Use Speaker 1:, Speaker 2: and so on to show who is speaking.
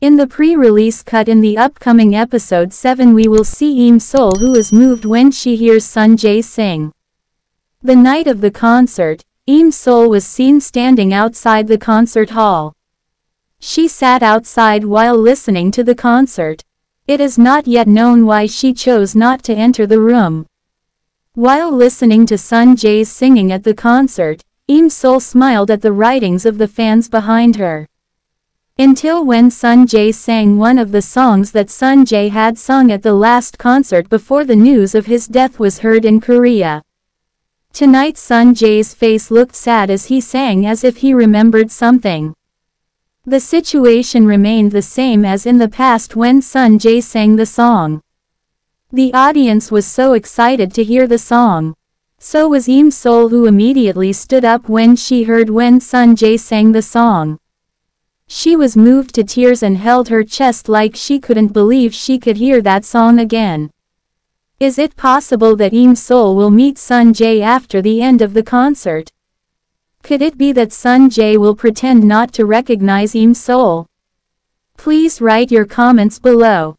Speaker 1: In the pre-release cut in the upcoming episode 7 we will see Im Sol who is moved when she hears Sunjae sing. The night of the concert, Im Sol was seen standing outside the concert hall. She sat outside while listening to the concert. It is not yet known why she chose not to enter the room. While listening to Sun Jae's singing at the concert, Im Sol smiled at the writings of the fans behind her. Until when Sun Jae sang one of the songs that Sun Jae had sung at the last concert before the news of his death was heard in Korea. Tonight Sun Jae's face looked sad as he sang as if he remembered something. The situation remained the same as in the past when Sun Jae sang the song. The audience was so excited to hear the song. So was Im Sol who immediately stood up when she heard when Sun Jae sang the song. She was moved to tears and held her chest like she couldn't believe she could hear that song again. Is it possible that Im Sol will meet Sun Jae after the end of the concert? Could it be that Sun Jae will pretend not to recognize Im Sol? Please write your comments below.